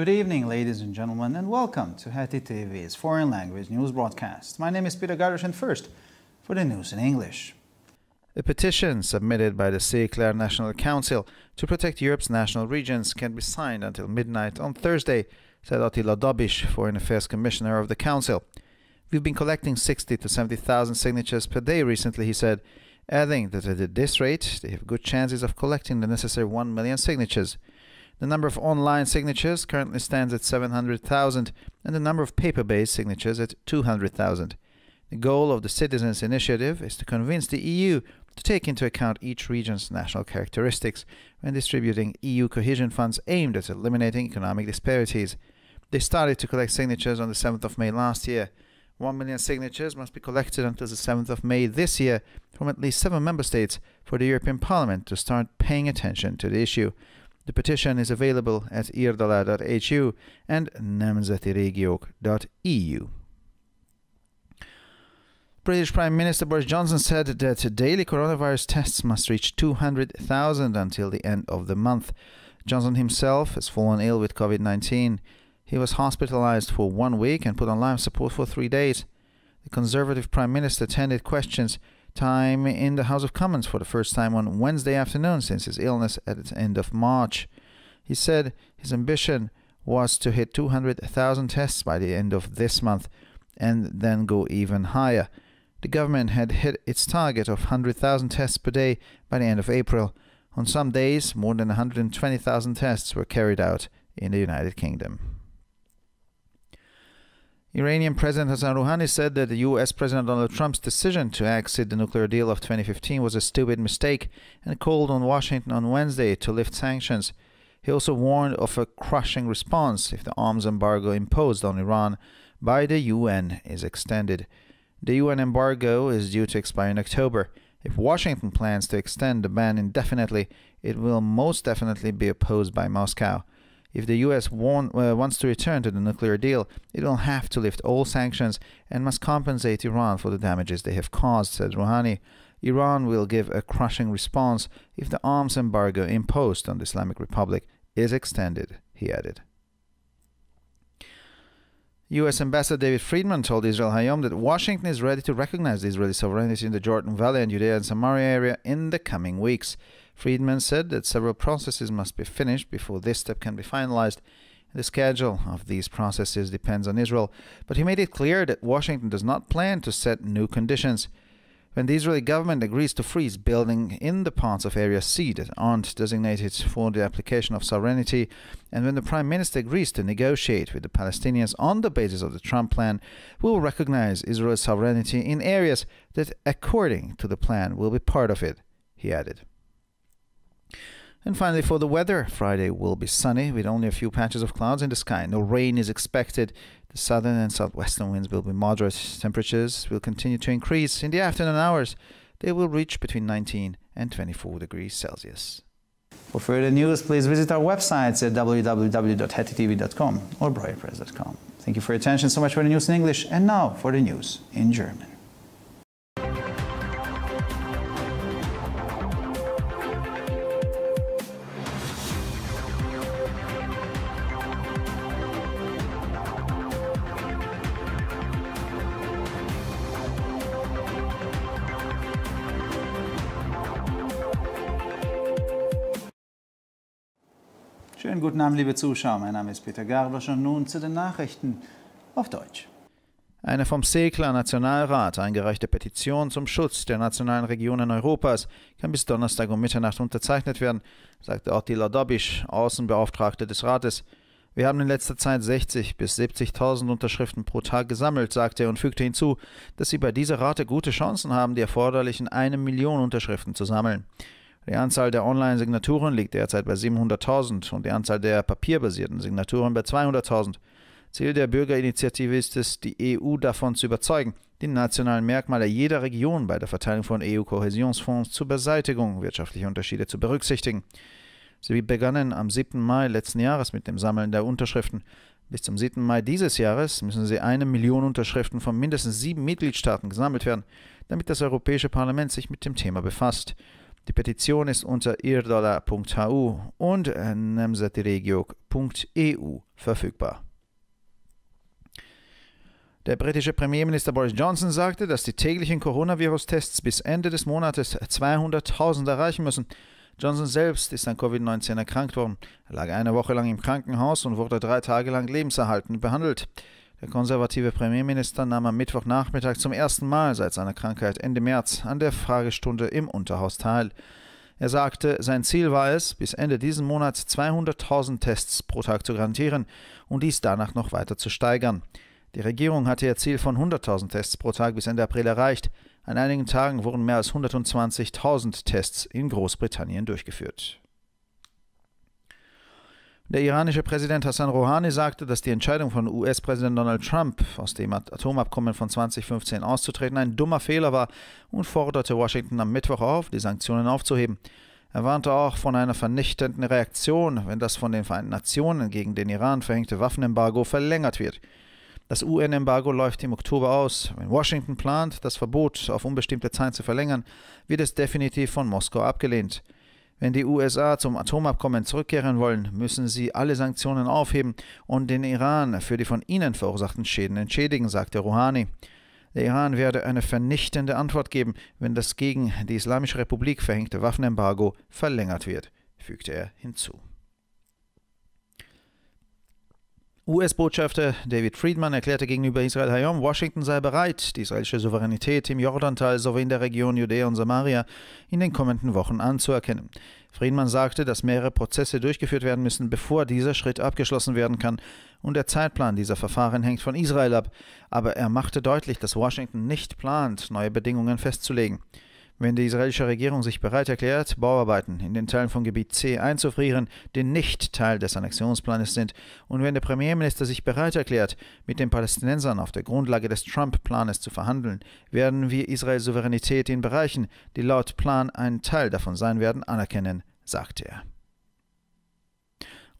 Good evening, ladies and gentlemen, and welcome to Heti TV's foreign language news broadcast. My name is Peter Garish, and first, for the news in English. A petition submitted by the CECLAR National Council to protect Europe's national regions can be signed until midnight on Thursday, said Attila Dobish, Foreign Affairs Commissioner of the Council. We've been collecting 60 to 70,000 signatures per day recently, he said, adding that at this rate, they have good chances of collecting the necessary 1 million signatures. The number of online signatures currently stands at 700,000 and the number of paper-based signatures at 200,000. The goal of the Citizens Initiative is to convince the EU to take into account each region's national characteristics when distributing EU cohesion funds aimed at eliminating economic disparities. They started to collect signatures on the 7th of May last year. 1 million signatures must be collected until the 7th of May this year from at least seven member states for the European Parliament to start paying attention to the issue. The petition is available at irdala.hu and nemzetiregiók.eu. British Prime Minister Boris Johnson said that daily coronavirus tests must reach 200,000 until the end of the month. Johnson himself has fallen ill with COVID 19. He was hospitalized for one week and put on life support for three days. The Conservative Prime Minister attended questions time in the House of Commons for the first time on Wednesday afternoon since his illness at the end of March. He said his ambition was to hit 200,000 tests by the end of this month and then go even higher. The government had hit its target of 100,000 tests per day by the end of April. On some days, more than 120,000 tests were carried out in the United Kingdom. Iranian President Hassan Rouhani said that the US President Donald Trump's decision to exit the nuclear deal of 2015 was a stupid mistake and called on Washington on Wednesday to lift sanctions. He also warned of a crushing response if the arms embargo imposed on Iran by the UN is extended. The UN embargo is due to expire in October. If Washington plans to extend the ban indefinitely, it will most definitely be opposed by Moscow. If the US uh, wants to return to the nuclear deal, it will have to lift all sanctions and must compensate Iran for the damages they have caused, said Rouhani. Iran will give a crushing response if the arms embargo imposed on the Islamic Republic is extended, he added. U.S. Ambassador David Friedman told Israel Hayom that Washington is ready to recognize the Israeli sovereignty in the Jordan Valley and Judea and Samaria area in the coming weeks. Friedman said that several processes must be finished before this step can be finalized. The schedule of these processes depends on Israel, but he made it clear that Washington does not plan to set new conditions. When the Israeli government agrees to freeze building in the parts of Area C that aren't designated for the application of sovereignty, and when the Prime Minister agrees to negotiate with the Palestinians on the basis of the Trump plan, we will recognize Israel's sovereignty in areas that, according to the plan, will be part of it, he added. And finally, for the weather, Friday will be sunny with only a few patches of clouds in the sky. No rain is expected. The southern and southwestern winds will be moderate. Temperatures will continue to increase. In the afternoon hours, they will reach between 19 and 24 degrees Celsius. For further news, please visit our websites at www.hetitv.com or breuerpress.com. Thank you for your attention so much for the news in English, and now for the news in German. Schönen guten Abend, liebe Zuschauer. Mein Name ist Peter Garbasch und nun zu den Nachrichten auf Deutsch. Eine vom CECLA Nationalrat eingereichte Petition zum Schutz der nationalen Regionen Europas kann bis Donnerstag um Mitternacht unterzeichnet werden, sagte Attila Dobisch, Außenbeauftragter des Rates. Wir haben in letzter Zeit 60 bis 70.000 Unterschriften pro Tag gesammelt, sagte er und fügte hinzu, dass sie bei dieser Rate gute Chancen haben, die erforderlichen eine Million Unterschriften zu sammeln. Die Anzahl der Online-Signaturen liegt derzeit bei 700.000 und die Anzahl der papierbasierten Signaturen bei 200.000. Ziel der Bürgerinitiative ist es, die EU davon zu überzeugen, die nationalen Merkmale jeder Region bei der Verteilung von EU-Kohäsionsfonds zur Beseitigung wirtschaftlicher Unterschiede zu berücksichtigen. Sie begannen am 7. Mai letzten Jahres mit dem Sammeln der Unterschriften. Bis zum 7. Mai dieses Jahres müssen sie eine Million Unterschriften von mindestens sieben Mitgliedstaaten gesammelt werden, damit das Europäische Parlament sich mit dem Thema befasst. Die Petition ist unter irdollar.hu und nemzetiregiok.eu verfügbar. Der britische Premierminister Boris Johnson sagte, dass die täglichen Coronavirus-Tests bis Ende des Monats 200.000 erreichen müssen. Johnson selbst ist an Covid-19 erkrankt worden. Er lag eine Woche lang im Krankenhaus und wurde drei Tage lang lebenserhaltend behandelt. Der konservative Premierminister nahm am Mittwochnachmittag zum ersten Mal seit seiner Krankheit Ende März an der Fragestunde im Unterhaus teil. Er sagte, sein Ziel war es, bis Ende diesen Monats 200.000 Tests pro Tag zu garantieren und dies danach noch weiter zu steigern. Die Regierung hatte ihr Ziel von 100.000 Tests pro Tag bis Ende April erreicht. An einigen Tagen wurden mehr als 120.000 Tests in Großbritannien durchgeführt. Der iranische Präsident Hassan Rouhani sagte, dass die Entscheidung von US-Präsident Donald Trump, aus dem Atomabkommen von 2015 auszutreten, ein dummer Fehler war und forderte Washington am Mittwoch auf, die Sanktionen aufzuheben. Er warnte auch von einer vernichtenden Reaktion, wenn das von den Vereinten Nationen gegen den Iran verhängte Waffenembargo verlängert wird. Das UN-Embargo läuft im Oktober aus. Wenn Washington plant, das Verbot auf unbestimmte Zeit zu verlängern, wird es definitiv von Moskau abgelehnt. Wenn die USA zum Atomabkommen zurückkehren wollen, müssen sie alle Sanktionen aufheben und den Iran für die von ihnen verursachten Schäden entschädigen, sagte Rouhani. Der Iran werde eine vernichtende Antwort geben, wenn das gegen die Islamische Republik verhängte Waffenembargo verlängert wird, fügte er hinzu. US-Botschafter David Friedman erklärte gegenüber Israel Hayom, Washington sei bereit, die israelische Souveränität im Jordantal sowie in der Region Judäa und Samaria in den kommenden Wochen anzuerkennen. Friedman sagte, dass mehrere Prozesse durchgeführt werden müssen, bevor dieser Schritt abgeschlossen werden kann, und der Zeitplan dieser Verfahren hängt von Israel ab, aber er machte deutlich, dass Washington nicht plant, neue Bedingungen festzulegen. Wenn die israelische Regierung sich bereit erklärt, Bauarbeiten in den Teilen von Gebiet C einzufrieren, die nicht Teil des Annexionsplanes sind, und wenn der Premierminister sich bereit erklärt, mit den Palästinensern auf der Grundlage des Trump-Planes zu verhandeln, werden wir Israels Souveränität in Bereichen, die laut Plan ein Teil davon sein werden, anerkennen, sagte er.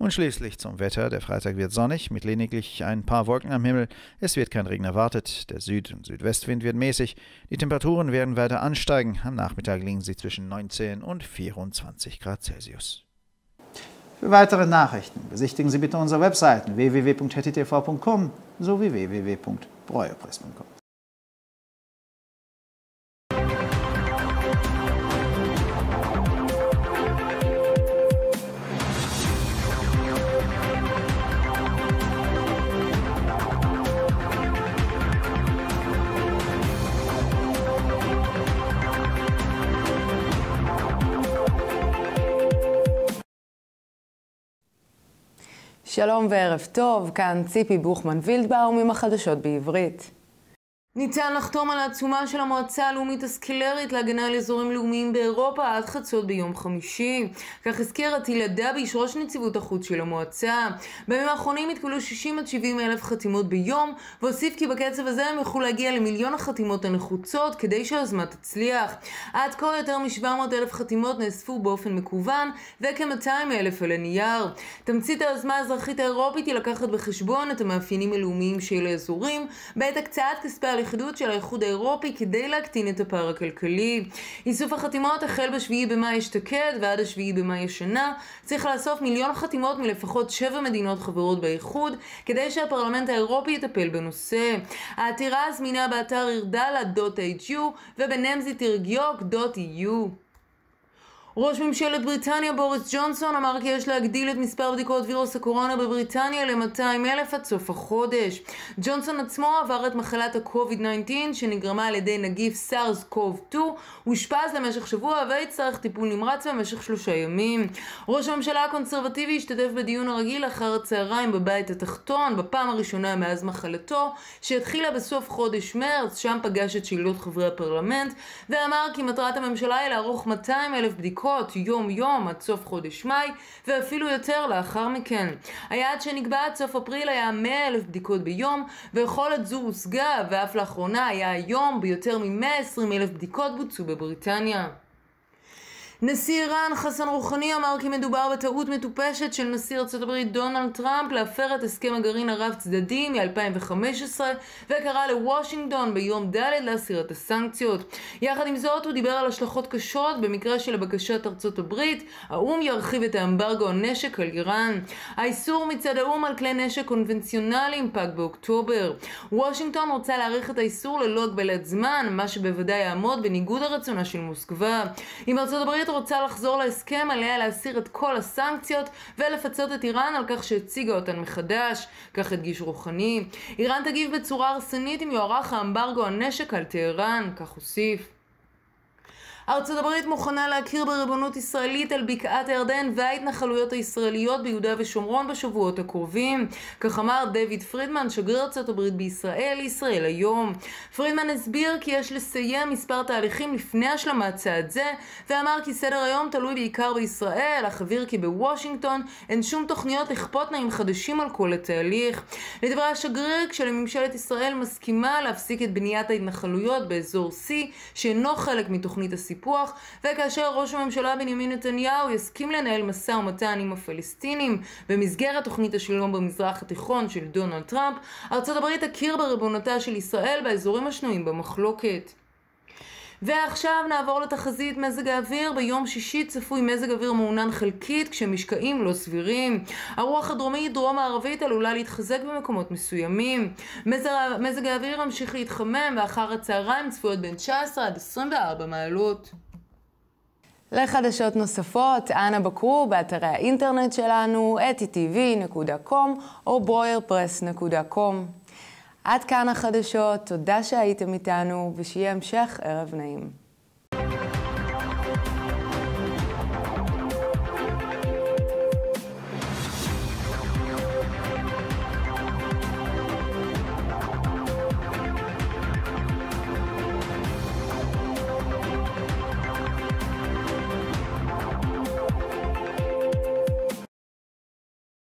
Und schließlich zum Wetter. Der Freitag wird sonnig, mit lediglich ein paar Wolken am Himmel. Es wird kein Regen erwartet. Der Süd- und Südwestwind wird mäßig. Die Temperaturen werden weiter ansteigen. Am Nachmittag liegen sie zwischen 19 und 24 Grad Celsius. Für weitere Nachrichten besichtigen Sie bitte unsere Webseiten www.hettitv.com sowie www.breuerpress.com. שלום וערב טוב, כאן ציפי בוכמן וילדבאום עם החדשות בעברית. ניתן לחתום על העצומה של המועצה הלאומית הסקלרית להגנה על אזורים לאומיים באירופה עד חצות ביום חמישי. כך הזכיר עטילה דביש, ראש נציבות החוץ של המועצה. בימים האחרונים התקבלו 60 עד 70 אלף חתימות ביום, והוסיף כי בקצב הזה הם יוכלו להגיע למיליון החתימות הנחוצות כדי שהיוזמה תצליח. עד כה יותר מ-700 אלף חתימות נאספו באופן מקוון, וכ-200 אלף על הנייר. תמצית היוזמה האזרחית האירופית היא לקחת בחשבון את המאפיינים הלאומיים של האזורים, בעת הקצאת כספי הלכידות של האיחוד האירופי כדי להקטין את הפער הכלכלי. איסוף החתימות החל ב-7 במאי אשתקד ועד ה-7 במאי השנה. צריך לאסוף מיליון חתימות מלפחות שבע מדינות חברות באיחוד, כדי שהפרלמנט האירופי יטפל בנושא. העתירה זמינה באתר אירדלה.hu ובנמזיתרגיוק.eu. ראש ממשלת בריטניה בוריס ג'ונסון אמר כי יש להגדיל את מספר בדיקות וירוס הקורונה בבריטניה ל-200 אלף עד סוף החודש. ג'ונסון עצמו עבר את מחלת ה-COVID-19 שנגרמה על ידי נגיף סארס קוב 2, אושפז למשך שבוע והצטרך טיפול נמרץ במשך שלושה ימים. ראש הממשלה הקונסרבטיבי השתתף בדיון הרגיל אחר הצהריים בבית התחתון, בפעם הראשונה מאז מחלתו, שהתחילה בסוף חודש מרץ, שם פגש את שאלות חברי הפרלמנט, ואמר כי מטרת הממשלה היא לערוך 200 אלף בדיקות בדיקות יום-יום עד סוף חודש מאי, ואפילו יותר לאחר מכן. היעד שנקבע עד סוף אפריל היה 100 אלף בדיקות ביום, ויכולת זו הושגה, ואף לאחרונה היה היום ביותר מ-120 אלף בדיקות בוצעו בבריטניה. נשיא איראן חסן רוחני אמר כי מדובר בטעות מטופשת של נשיא ארצות הברית דונלד טראמפ להפר את הסכם הגרעין הרב צדדי מ-2015 וקרא לוושינגטון ביום ד' להסיר את הסנקציות. יחד עם זאת הוא דיבר על השלכות קשות במקרה שלבקשת ארצות הברית האו"ם ירחיב את האמברגו הנשק על איראן. האיסור מצד האו"ם על כלי נשק קונבנציונליים פג באוקטובר. וושינגטון רוצה להאריך את האיסור ללא הגבלת זמן, מה שבוודאי יעמוד בניגוד לרצונה של מוסקבה. אם ארצות הברית רוצה לחזור להסכם, עליה להסיר את כל הסנקציות ולפצות את איראן על כך שהציגה אותן מחדש, כך הדגיש רוחני. איראן תגיב בצורה הרסנית אם יוארך האמברגו הנשק על טהרן, כך הוסיף. ארצות הברית מוכנה להכיר בריבונות ישראלית על בקעת הירדן וההתנחלויות הישראליות ביהודה ושומרון בשבועות הקרובים. כך אמר דויד פרידמן, שגריר ארצות הברית בישראל, ישראל היום. פרידמן הסביר כי יש לסיים מספר תהליכים לפני השלמת צעד זה, ואמר כי סדר היום תלוי בעיקר בישראל, אך הבהיר כי בוושינגטון אין שום תוכניות לכפות תנאים חדשים על כל התהליך. לדברי השגריר, כשלממשלת ישראל מסכימה להפסיק את בניית ההתנחלויות באזור C, שאינו חלק מתוכנית הסיפור, הסיפוח, וכאשר ראש הממשלה בנימין נתניהו יסכים לנהל משא ומתן עם הפלסטינים במסגרת תוכנית השלום במזרח התיכון של דונלד טראמפ, ארצות הברית תכיר בריבונותה של ישראל באזורים השנויים במחלוקת. ועכשיו נעבור לתחזית מזג האוויר. ביום שישי צפוי מזג אוויר מעונן חלקית כשמשקעים לא סבירים. הרוח הדרומית דרום-מערבית עלולה להתחזק במקומות מסוימים. מזג, מזג האוויר ימשיך להתחמם ואחר הצהריים צפויות בין 19 עד 24 מעלות. לחדשות נוספות, אנא בקרו באתרי האינטרנט שלנו, etitv.com או broyerpress.com. עד כאן החדשות, תודה שהייתם איתנו, ושיהיה המשך ערב נעים.